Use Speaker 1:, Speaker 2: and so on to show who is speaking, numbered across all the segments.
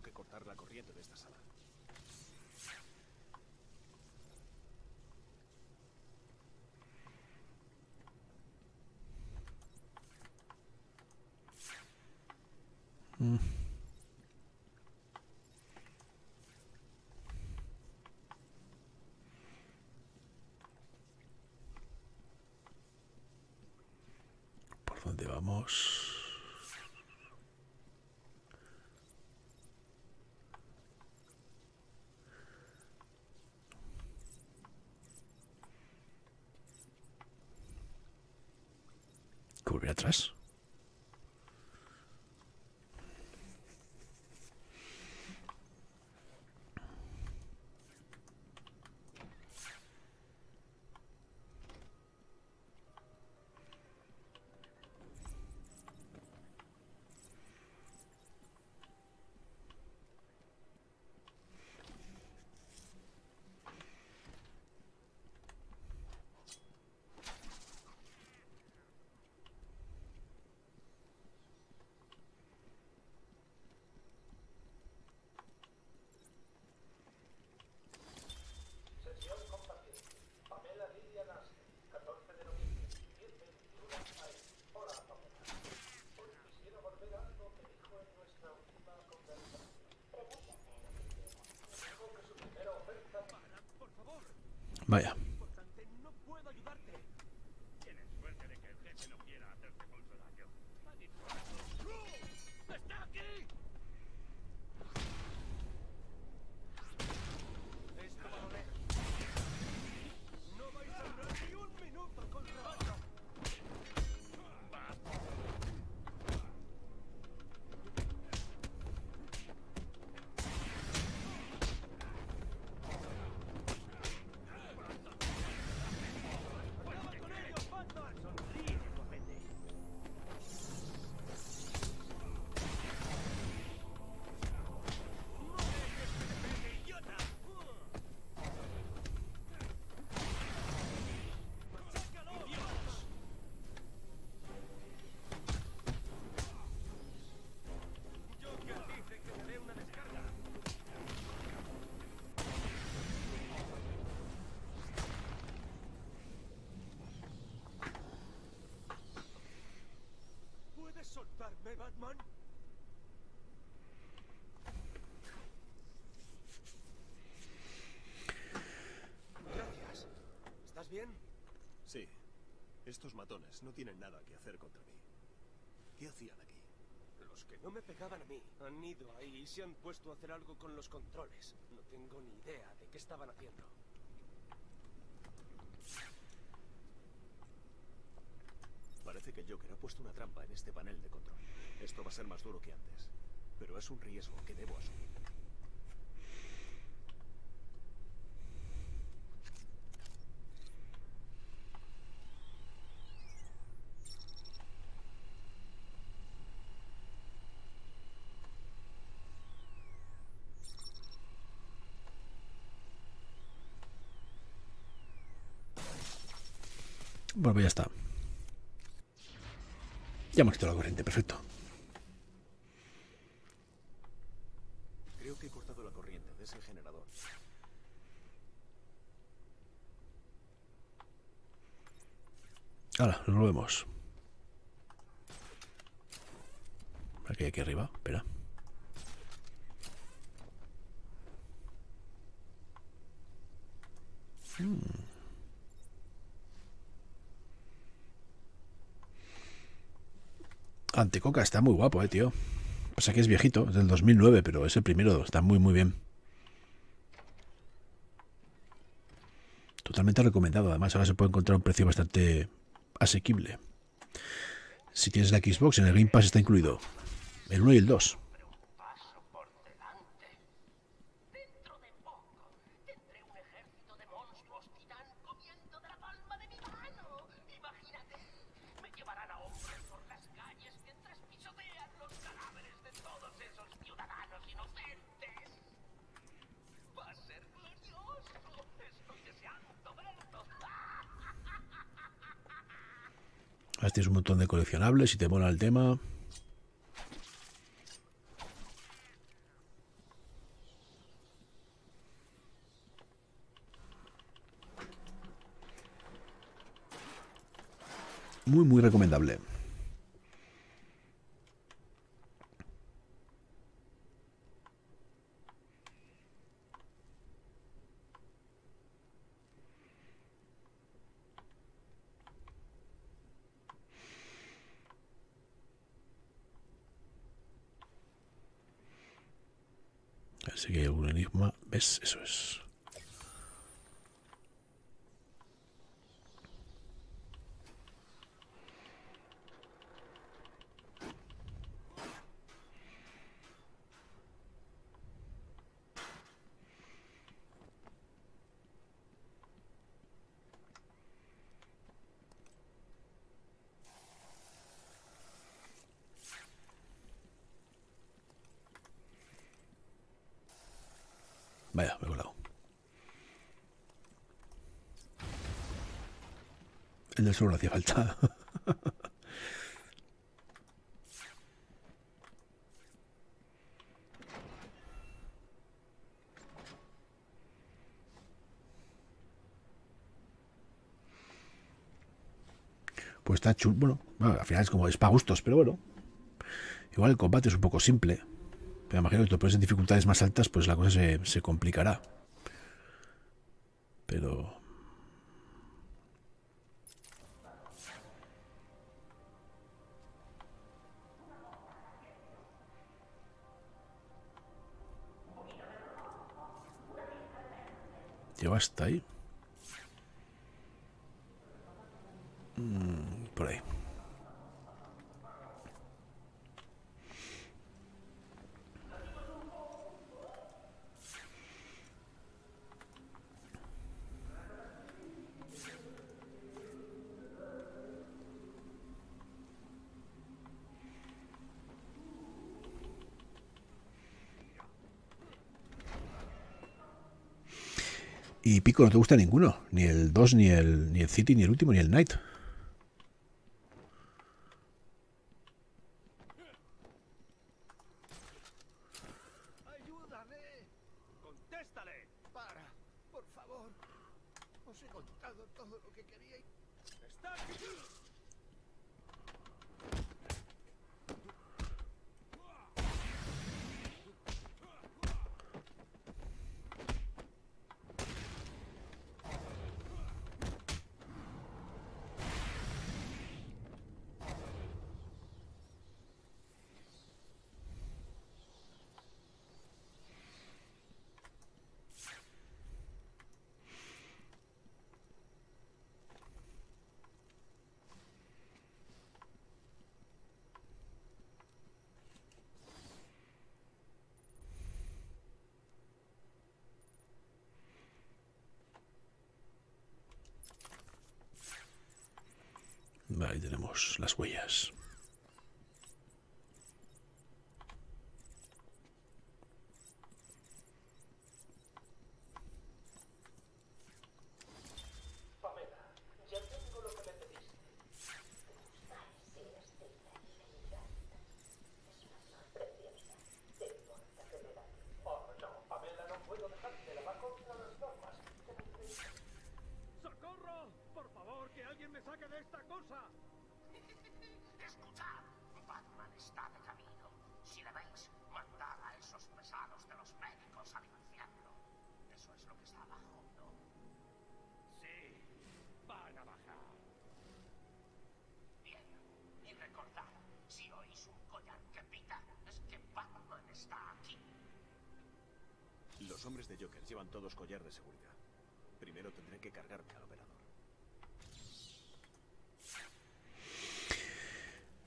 Speaker 1: Tengo que cortar la corriente de esta sala.
Speaker 2: ¿Por dónde vamos? Vaya.
Speaker 3: ¿Puedes soltarme, Batman? Gracias. ¿Estás bien?
Speaker 1: Sí. Estos matones no tienen nada que hacer contra mí. ¿Qué hacían aquí?
Speaker 3: Los que no me pegaban a mí han ido ahí y se han puesto a hacer algo con los controles. No tengo ni idea de qué estaban haciendo.
Speaker 1: Parece que Joker ha puesto una trampa en este panel de control. Esto va a ser más duro que antes. Pero es un riesgo que debo asumir.
Speaker 2: Bueno, pues ya está. Ya hemos quitado la corriente, perfecto.
Speaker 1: Creo que he cortado la corriente de ese generador.
Speaker 2: Ahora, nos vemos. Aquí, aquí arriba, espera. Hmm. Antecoca está muy guapo, eh, tío. Pasa que es viejito, es del 2009, pero es el primero, está muy, muy bien. Totalmente recomendado. Además, ahora se puede encontrar un precio bastante asequible. Si tienes la Xbox, en el Game Pass está incluido. El 1 y el 2. montón de coleccionables si te mola el tema.
Speaker 4: Muy, muy recomendable. ¿Ves? Eso es. Vaya, me he colado. El del sur no hacía falta. Pues está chulo. Bueno, bueno, al final es como es para gustos, pero bueno. Igual el combate es un poco simple. Pero imagino que si te pones en dificultades más altas, pues la cosa se, se complicará. Pero. Lleva hasta ahí. Mm, por ahí. Y Pico no te gusta ninguno, ni el 2, ni el, ni el City, ni el último, ni el Knight.
Speaker 5: yes. Lo que está
Speaker 2: abajo, ¿no?
Speaker 5: Sí, van a bajar.
Speaker 2: Bien. Y recordad, si oís un collar que pita, es que Batman está aquí.
Speaker 1: Los hombres de Joker llevan todos collar de seguridad. Primero tendré que cargarme al operador.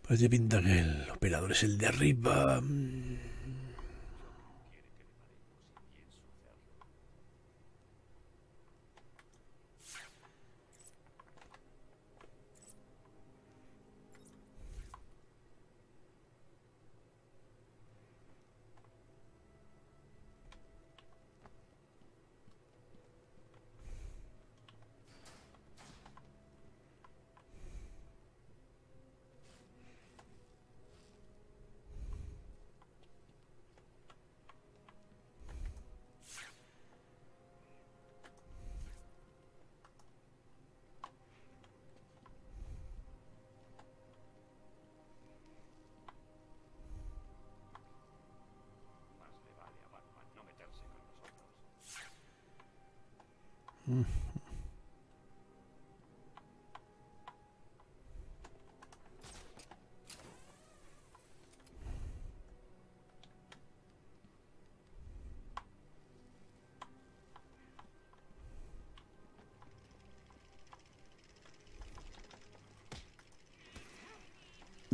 Speaker 4: Parece pinta que el operador es el de arriba.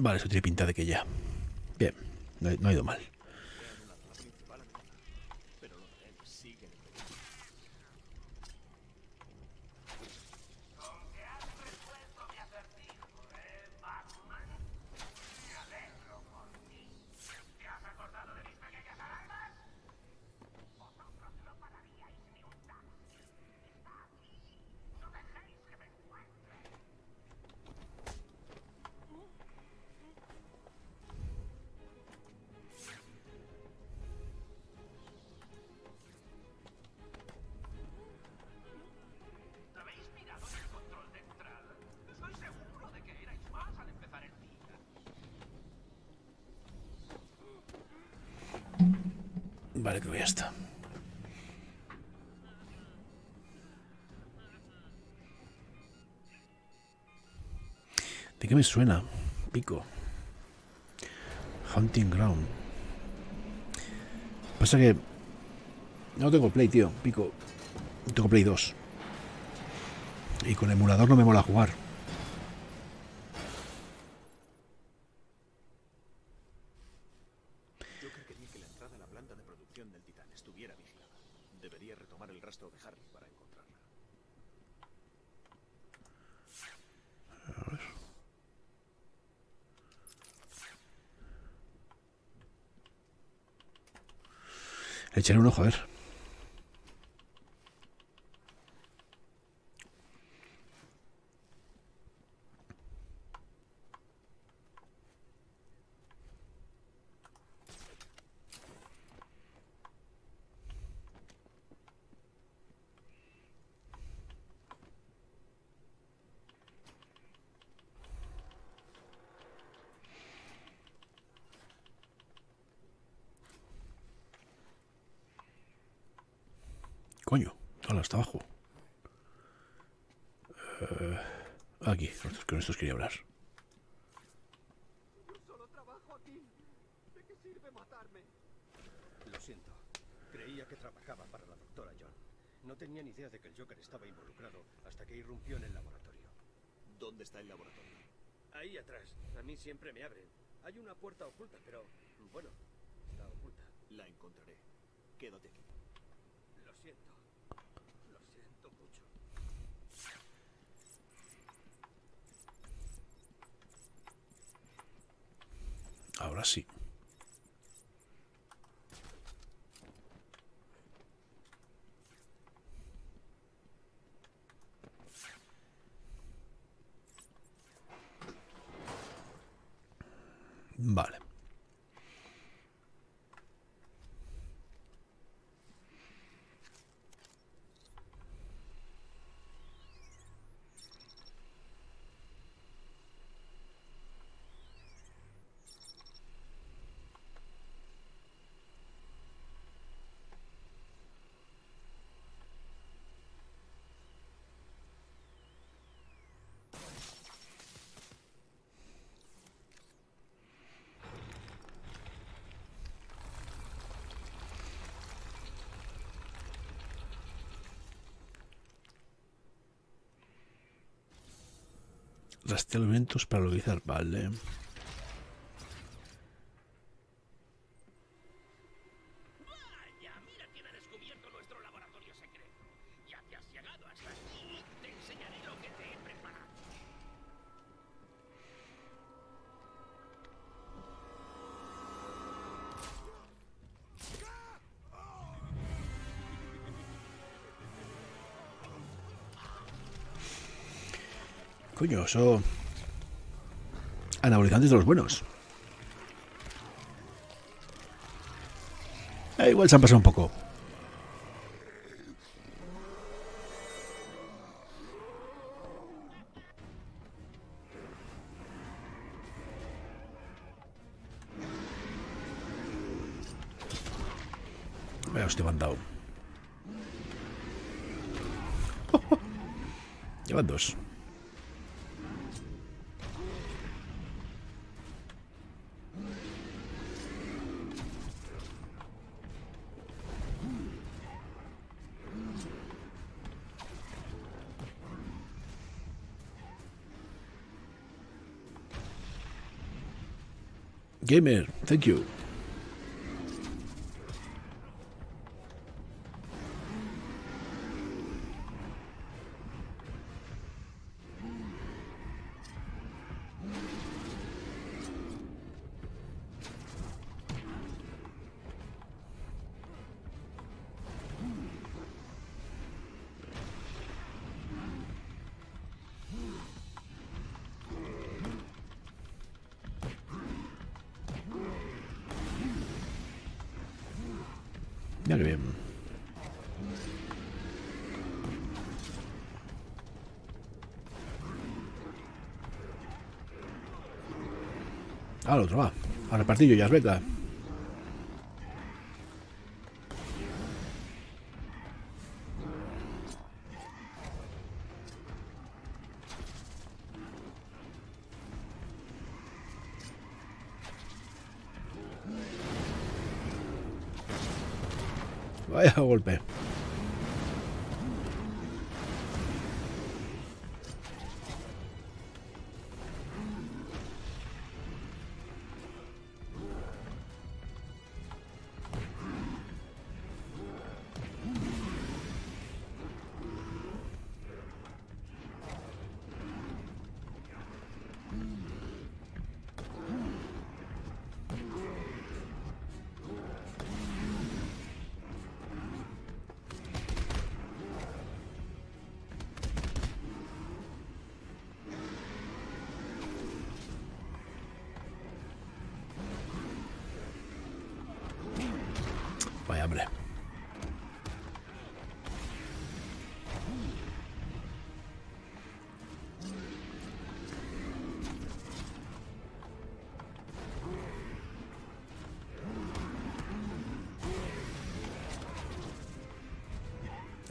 Speaker 4: Vale, eso tiene pinta de que ya. Bien, no ha ido mal. Vale, creo que ya está. ¿De qué me suena? Pico. Hunting Ground. Pasa que... No tengo Play, tío. Pico. Tengo Play 2. Y con emulador no me mola jugar.
Speaker 1: Joker quería que la entrada a la planta de producción del Titán estuviera vigilada. Debería retomar el rastro de Harry para encontrarla.
Speaker 4: Le echaré un ojo, a ver. Coño, hola, está abajo. Eh, aquí, con estos- con estos quería hablar.
Speaker 5: Solo trabajo aquí. ¿De qué sirve matarme?
Speaker 3: Lo siento. Creía que trabajaba para la doctora John. No tenía ni idea de que el Joker estaba involucrado hasta que irrumpió en el laboratorio.
Speaker 1: ¿Dónde está el laboratorio?
Speaker 3: Ahí atrás. A mí siempre me abren. Hay una puerta oculta, pero bueno, está oculta.
Speaker 1: La encontraré. Quédate aquí.
Speaker 3: Lo siento. Lo siento mucho.
Speaker 4: Ahora sí. Vale. Rastrear los vientos para localizar. Vale. Coño, eso. Anabolizantes de los buenos. Eh, igual se han pasado un poco. Vaya, hostia, me han dado. Llevan dos. Gamer, thank you. Repartir ya, venga.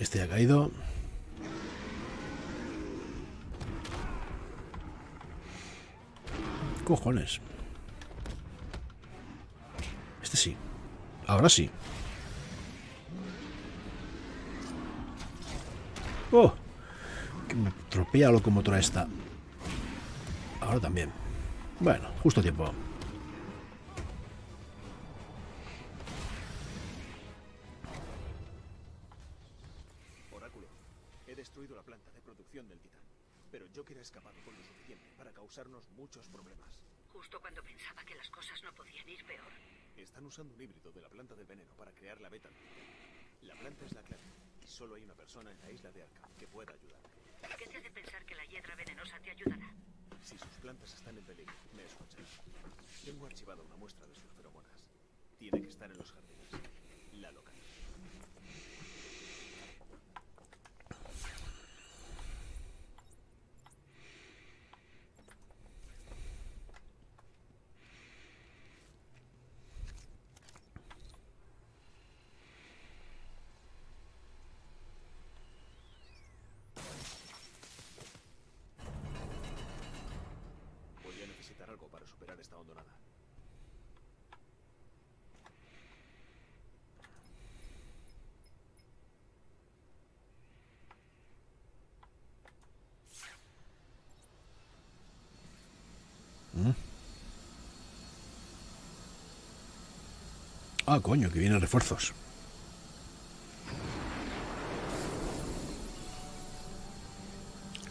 Speaker 4: Este ha caído. Cojones. Este sí. Ahora sí. ¡Oh! Que me tropea la locomotora esta. Ahora también. Bueno, justo tiempo.
Speaker 1: Destruido la planta de producción del titán. Pero Joker ha escapado con lo suficiente para causarnos muchos problemas.
Speaker 6: Justo cuando pensaba que las cosas no podían ir peor.
Speaker 1: Están usando un híbrido de la planta del veneno para crear la beta. La planta es la clave. Y solo hay una persona en la isla de Arkham que pueda ayudar.
Speaker 6: ¿Qué te hace pensar que la hiedra venenosa te ayudará?
Speaker 1: Si sus plantas están en peligro, me escuchan. Tengo archivada una muestra de sus feromonas. Tiene que estar en los jardines. La local. Voy a necesitar esta hondonada.
Speaker 4: Ah, coño, que vienen refuerzos.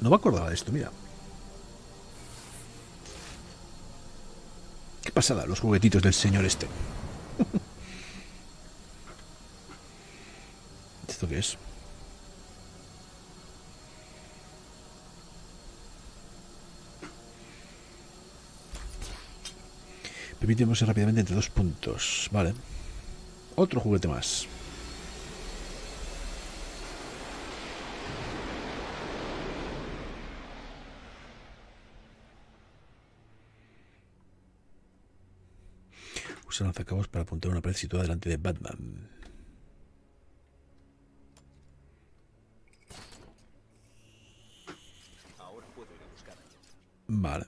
Speaker 4: No me acordaba de esto, mira. Pasada, los juguetitos del señor este. ¿Esto qué es? Permite moverse rápidamente entre dos puntos. Vale. Otro juguete más. Usa lanzacabos para apuntar una pared situada delante de Batman. Vale.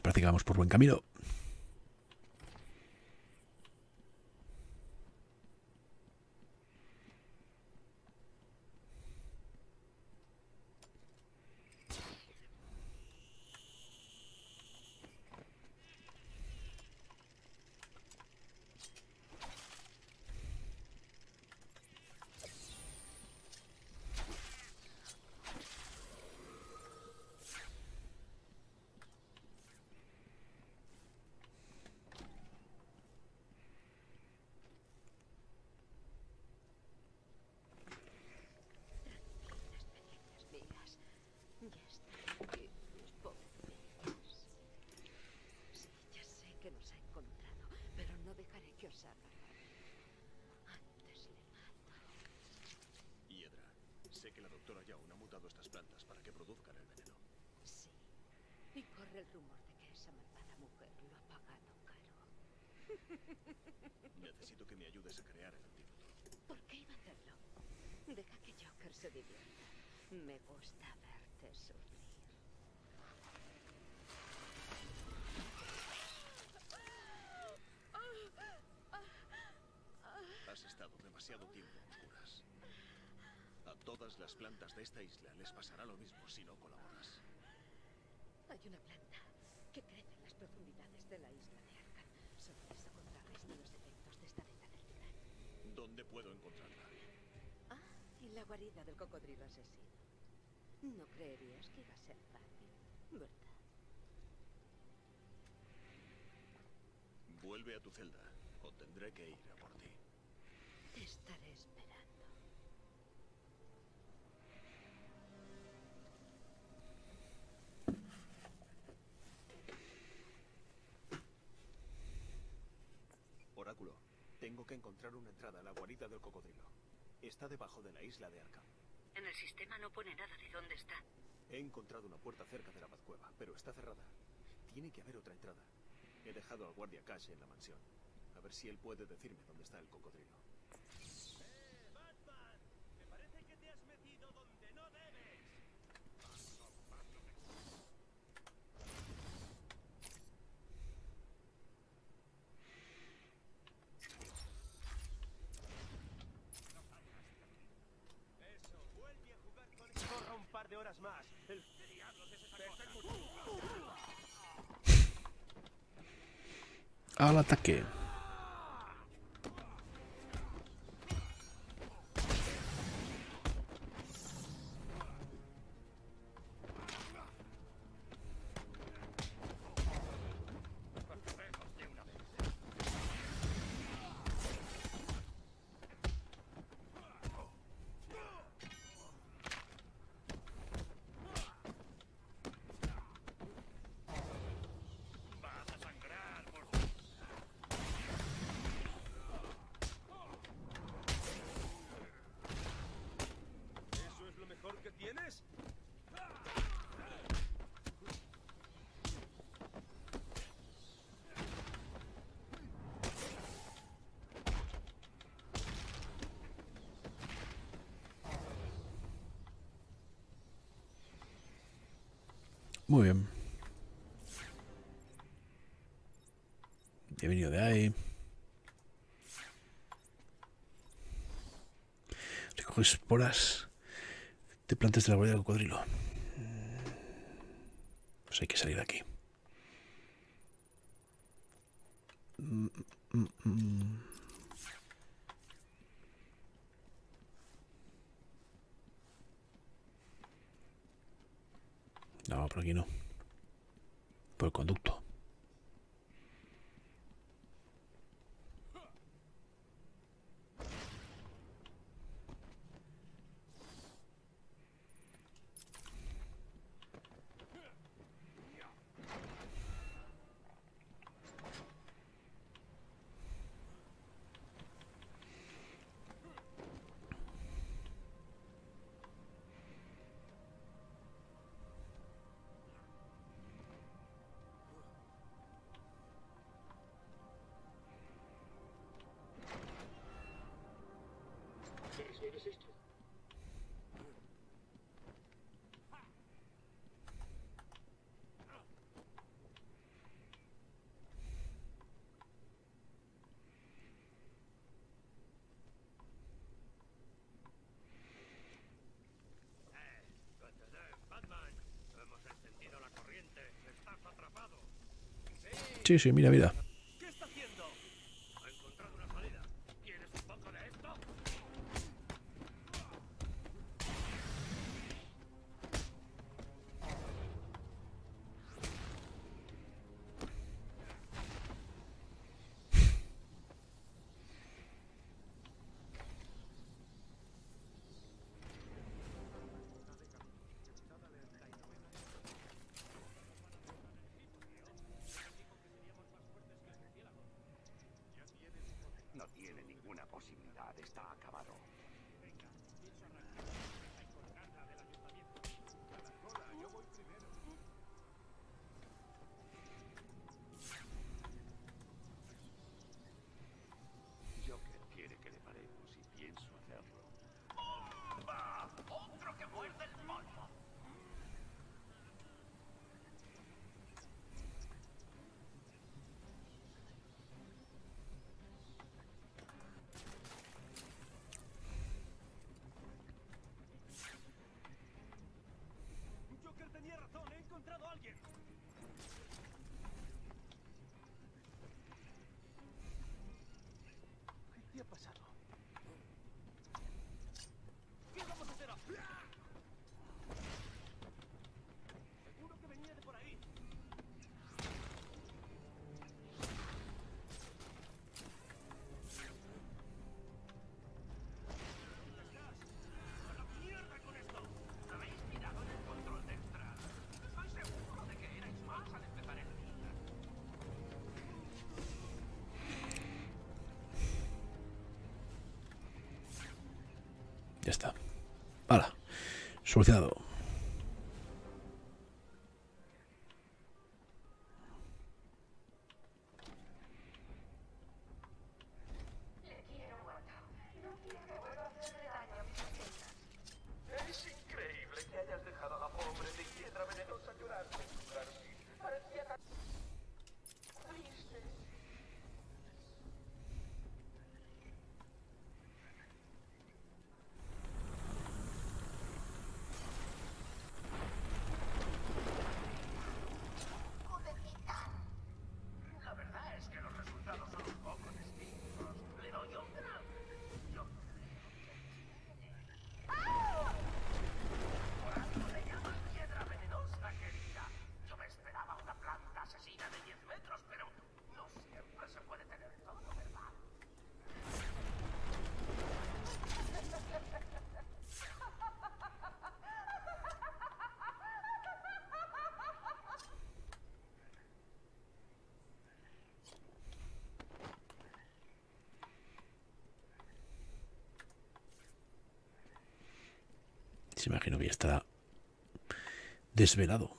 Speaker 4: Parece que vamos por buen camino.
Speaker 7: mías. Ya están aquí, mis pobres. Sí, ya sé que nos ha encontrado, pero no dejaré que os haga daño. Antes le mato.
Speaker 1: Hiedra, sé que la doctora Young ha mutado estas plantas para que produzcan el veneno.
Speaker 7: Sí. Y corre el rumor de que esa malvada mujer lo ha pagado caro.
Speaker 1: Necesito que me ayudes a crear el antídoto.
Speaker 7: ¿Por qué iba a hacerlo? Deja que Joker se divierta. Me gusta verte sufrir.
Speaker 1: Has estado demasiado tiempo todas las plantas de esta isla les pasará lo mismo si no colaboras.
Speaker 7: Hay una planta que crece en las profundidades de la isla de Arkham. Solo eso contrarresta los efectos de esta venta del.
Speaker 1: ¿Dónde puedo encontrarla?
Speaker 7: Ah, en la guarida del cocodrilo asesino. No creerías que iba a ser fácil, ¿verdad?
Speaker 1: Vuelve a tu celda o tendré que ir a por ti.
Speaker 7: Te estaré esperando.
Speaker 1: Tengo que encontrar una entrada a la guarida del cocodrilo. Está debajo de la isla de Arkham.
Speaker 6: En el sistema no pone nada de dónde está.
Speaker 1: He encontrado una puerta cerca de la Bazcueva, pero está cerrada. Tiene que haber otra entrada. He dejado al guardia Cash en la mansión. A ver si él puede decirme dónde está el cocodrilo.
Speaker 5: ¡Batman! Me parece que te has metido donde no debes. Eso, vuelve a jugar con ese gorra un par de horas más. El diablos es esa cosa?
Speaker 4: Al ataque. Muy bien. He venido de ahí. Recoge esporas de plantas de la guardia del cocodrilo. Pues hay que salir de aquí.
Speaker 2: Sí, sí, mira. Ya está. Hala. Solucionado.
Speaker 4: Se
Speaker 2: imagino que ya está desvelado.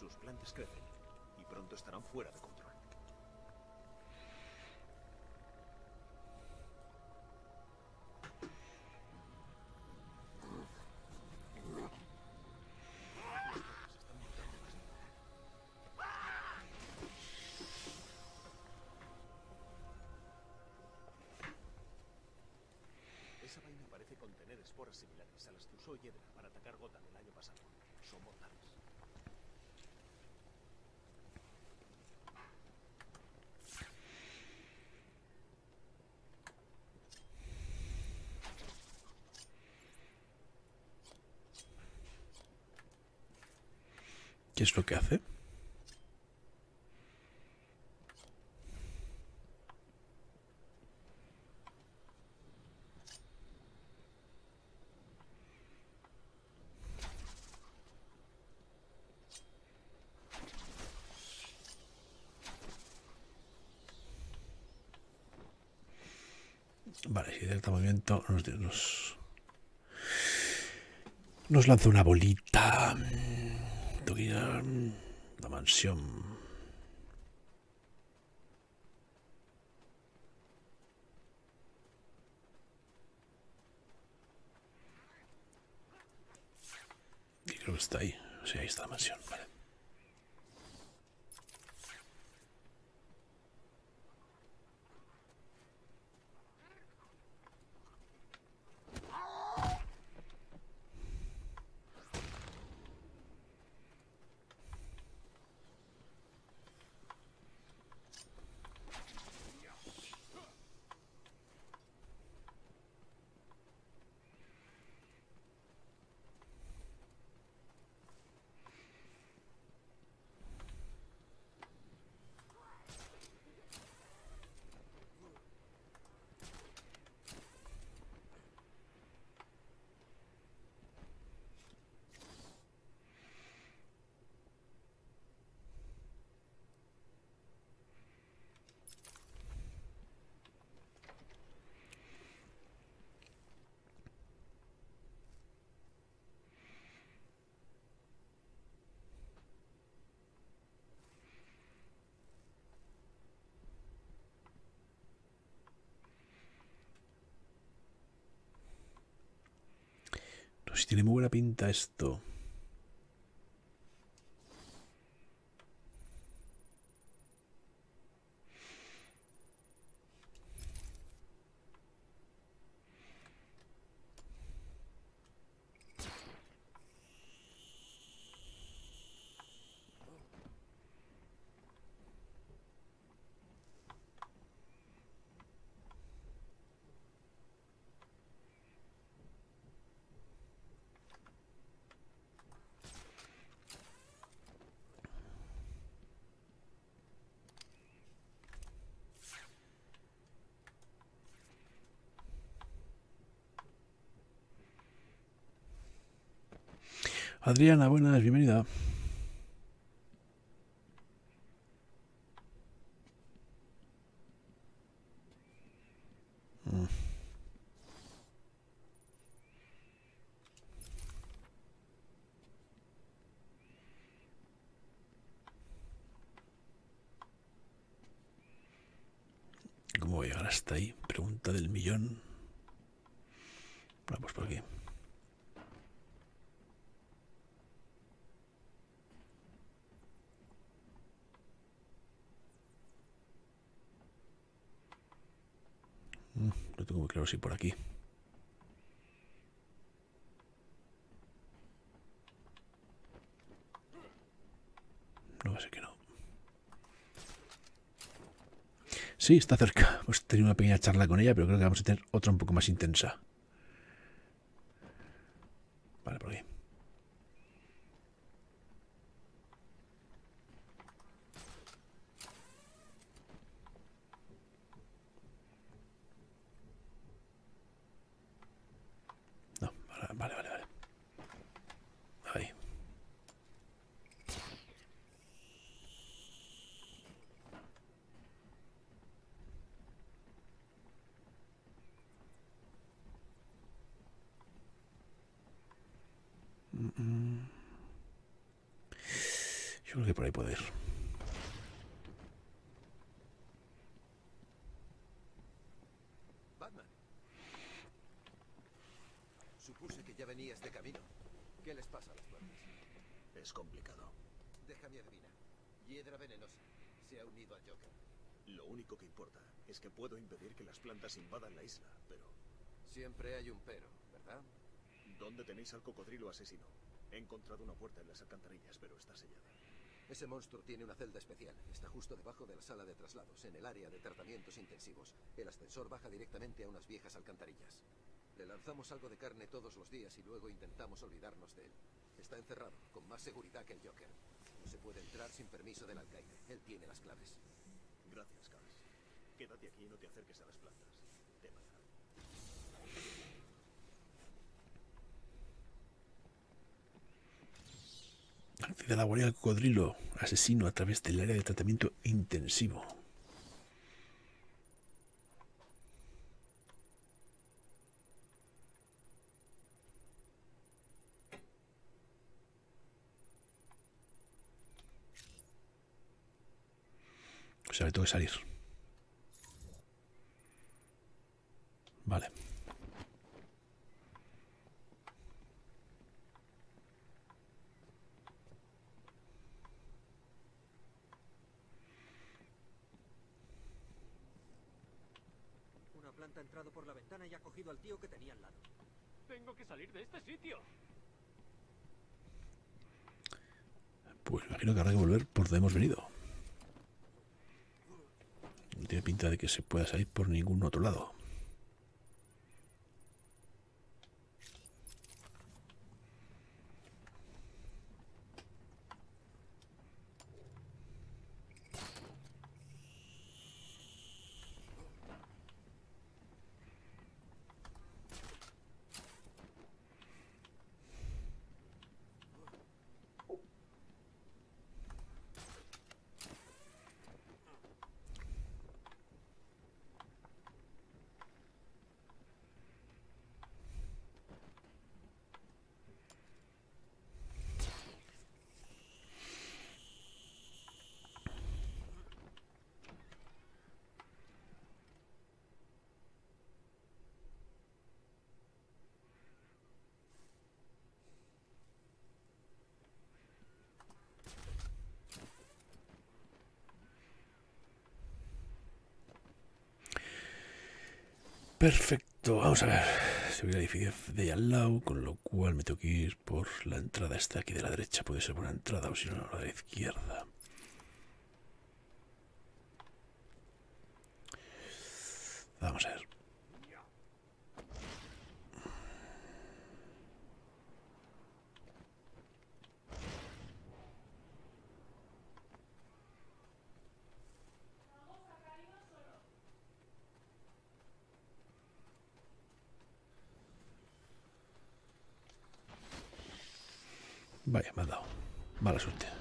Speaker 1: Sus plantas crecen y pronto estarán fuera de control. Esa vaina parece contener esporas similares a las que usó Yedra.
Speaker 2: ¿Qué es lo que hace?
Speaker 4: Vale, si cierto movimiento nos, nos, nos lanza una bolita. Tengo que la mansión. Y creo que está ahí. Sí, ahí está la mansión. Vale. Tiene muy buena pinta esto. Adriana, buenas, bienvenida. ¿Cómo voy a llegar hasta ahí? Pregunta del millón. Vamos por aquí. Mm, No tengo muy claro si por aquí. No, sé que no. Sí, está cerca. Hemos tenido una pequeña charla con ella, pero creo que vamos a tener otra un poco más intensa. Vale, por aquí. No, vale, vale, vale. vale. Ahí. Mm, mm. Yo creo que por ahí puede ir.
Speaker 5: Batman. Supuse que ya venías de camino. ¿Qué les pasa a las plantas?
Speaker 1: Es complicado.
Speaker 5: Déjame adivinar. Hiedra venenosa. Se ha unido al Joker.
Speaker 1: Lo único que importa es que puedo impedir que las plantas invadan la isla, pero
Speaker 5: Siempre hay un pero, ¿verdad?
Speaker 1: ¿dónde tenéis al cocodrilo asesino? He encontrado una puerta en las alcantarillas, pero está sellada.
Speaker 5: Ese monstruo tiene una celda especial. Está justo debajo de la sala de traslados, en el área de tratamientos intensivos. El ascensor baja directamente a unas viejas alcantarillas. Le lanzamos algo de carne todos los días y luego intentamos olvidarnos de él. Está encerrado, con más seguridad que el Joker. No se puede entrar sin permiso del alcaide. Él tiene las claves.
Speaker 1: Gracias, Cass. Quédate aquí y no te acerques a las plantas. Te matarán.
Speaker 4: Accede a la guardia del cocodrilo asesino a través del área de tratamiento intensivo. Sea, que tengo que salir. Vale.
Speaker 8: Una planta ha entrado por la ventana y ha cogido al tío que tenía al lado.
Speaker 9: Tengo que salir de este sitio.
Speaker 4: Pues imagino que habrá que volver por donde hemos venido. No tiene pinta de que se pueda salir por ningún otro lado. Perfecto, vamos a ver. Se ve el edificio de al lado, con lo cual me tengo que ir por la entrada esta aquí de la derecha. Puede ser por la entrada o si no, la de la izquierda.
Speaker 6: resulti.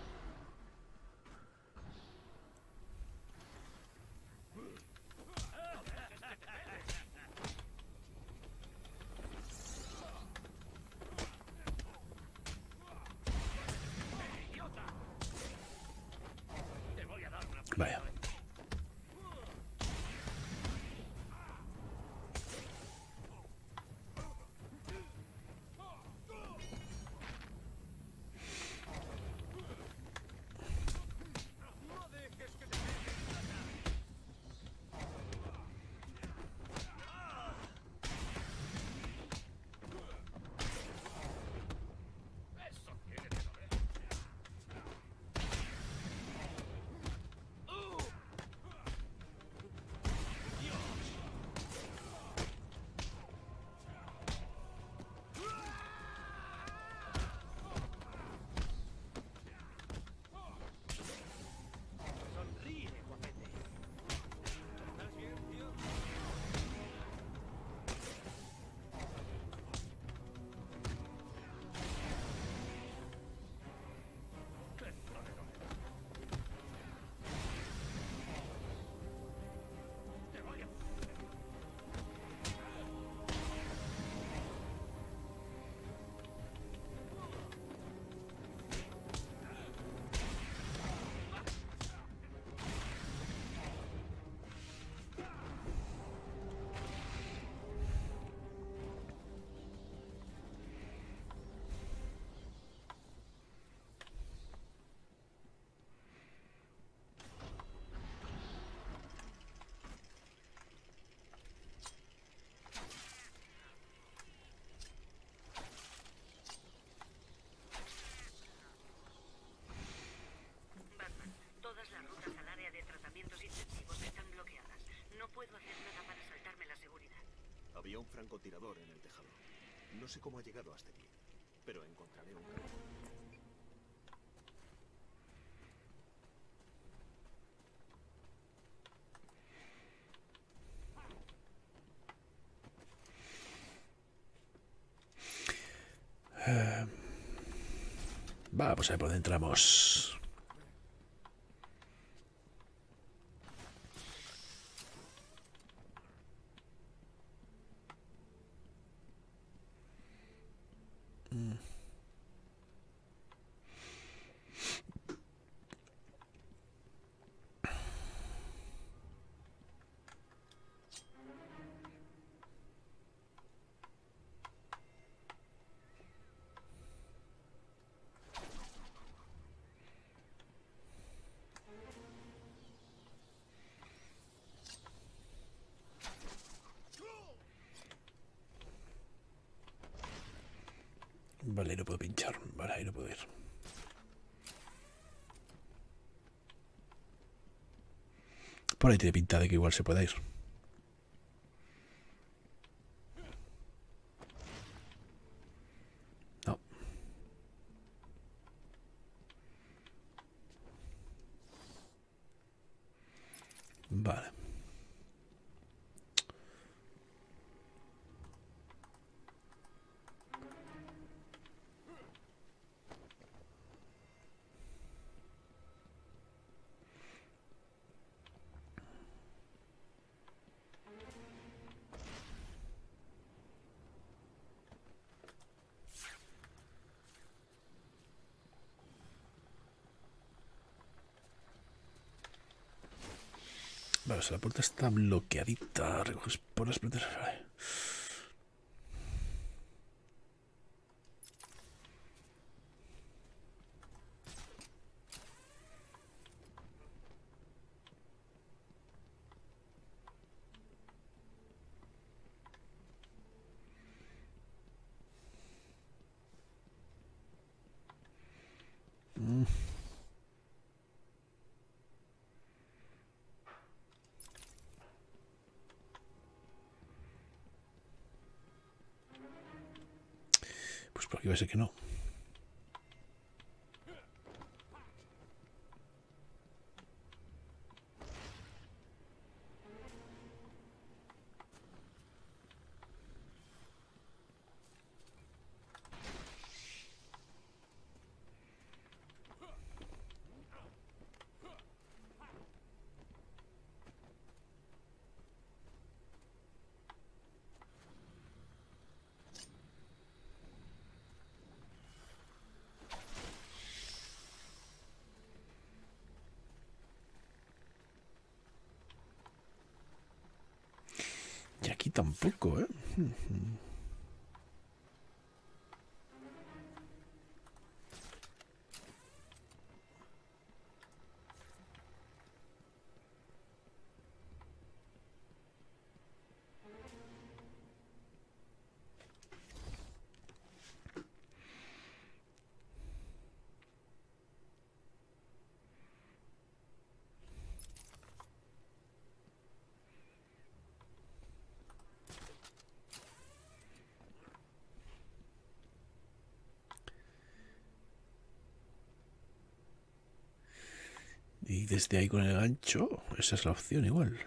Speaker 6: Puedo hacer nada para saltarme la seguridad.
Speaker 1: Había un francotirador en el tejado. No sé cómo ha llegado hasta aquí, pero encontraré un camino.
Speaker 4: Vamos a ver por dónde entramos. Vale, no puedo pinchar. Vale, ahí no puedo ir. Por ahí tiene pinta de que igual se pueda ir. No. Vale. Vale, o sea, la puerta está bloqueadita. Recoges por las puertas. Vale. Mm. Pues por aquí va a ser que no. Y aquí tampoco, ¿eh? Y desde ahí con el gancho, esa es la opción igual.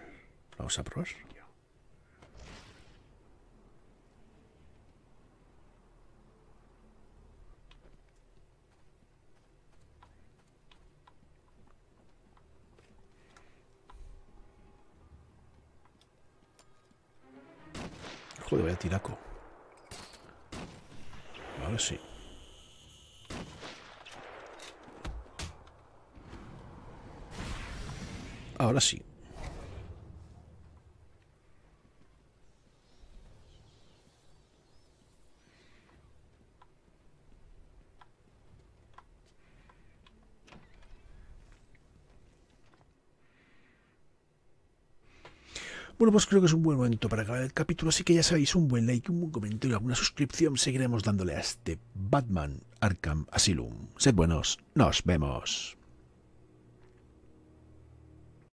Speaker 4: Vamos a probar. Joder, vaya tiraco. Ahora sí. Ahora sí. Bueno, pues creo que es un buen momento para acabar el capítulo, así que ya sabéis, un buen like, un buen comentario, alguna suscripción, seguiremos dándole a este Batman Arkham Asylum. Sed buenos, nos vemos.